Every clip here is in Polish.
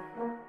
Thank you.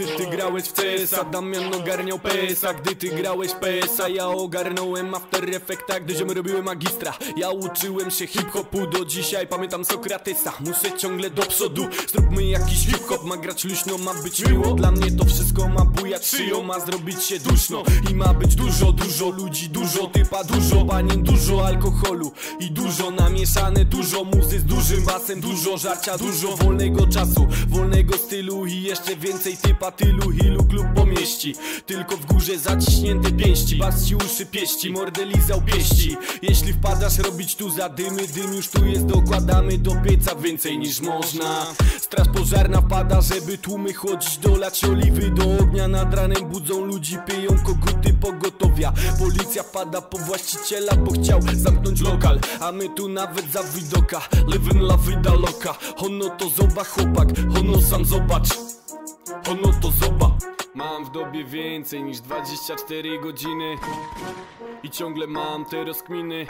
Gdy ty grałeś w CS-a, Damian ogarniał PS-a Gdy ty grałeś w PS-a, ja ogarnąłem After Effecta Gdy ziomy robiły magistra, ja uczyłem się hip-hopu Do dzisiaj pamiętam Sokratesa. Muszę ciągle do przodu, zróbmy jakiś hip-hop. Ma grać luźno, ma być miło. Dla mnie to wszystko ma bujać szyją Ma zrobić się duszno. I ma być dużo, dużo ludzi Dużo typa, dużo panien, dużo alkoholu. I dużo namieszane, dużo muzy z dużym basem Dużo żarcia, dużo wolnego czasu Wolnego stylu i jeszcze więcej typa tylu Ilu klub pomieści. Tylko w górze zaciśnięte pięści. Bas ci uszy pieści, mordę lizał pieści. Jeśli wpadasz robić tu zadymy Dym już tu jest, dokładamy do pieca więcej niż można. Straż pożarna wpada, żeby tłumy chodzić Dolać oliwy do ognia. Nad ranem budzą ludzi, piją koguty pogotowia. Policja wpada po właściciela, bo chciał zamknąć lokal. A my tu nawet za widoka. Living la vida loca. Ono to zoba chłopak, ono sam zobacz ono to zoba. Mam w dobie więcej niż 24 godziny i ciągle mam te rozkminy.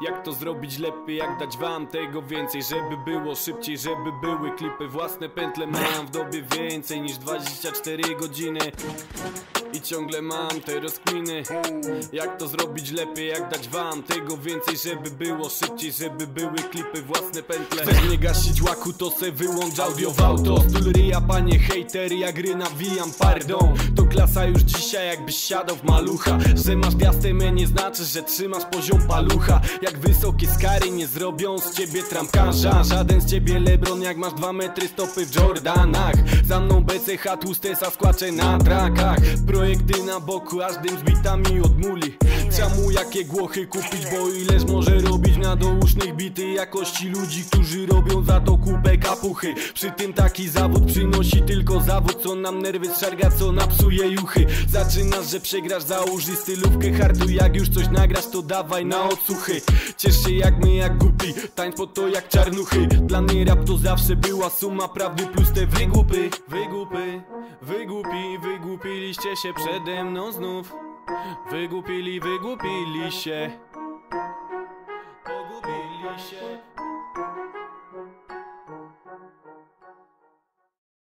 Jak to zrobić lepiej, jak dać wam tego więcej? Żeby było szybciej, żeby były klipy. Własne pętle mam w dobie więcej niż 24 godziny. I ciągle mam te rozkminy. Jak to zrobić lepiej, jak dać wam tego więcej? Żeby było szybciej, żeby były klipy. Własne pętle. Chcesz nie gasić łaku, to se wyłącz audio w auto. Styl ryja, panie hejter, ja gry nawijam, pardon. To klasa już dzisiaj, jakbyś siadał w malucha. Że masz gwiazdę, nie znaczy, że trzymasz poziom palucha. Jak wysokie skary nie zrobią z ciebie trampkarza. Żaden z ciebie Lebron, jak masz dwa metry stopy w Jordanach. Za mną BCH, tłuste saskłacze na trakach. Projekty na boku, aż dym z bitami od muli Czemu jakie głochy kupić, bo ileż może robić na dousznych bity jakości ludzi, którzy robią za to kupę kapuchy. Przy tym taki zawód przynosi tylko zawód, co nam nerwy zszarga, co napsuje juchy. Zaczynasz, że przegrasz, założy stylówkę hartu, jak już coś nagrasz, to dawaj na odsłuchy. Ciesz się jak my, jak głupi, tańc po to jak czarnuchy. Dla mnie rap to zawsze była suma prawdy plus te wygłupy Wygłupy, wygłupi, wygłupiliście się przede mną znów Wygłupili, wygłupili się. Pogubili się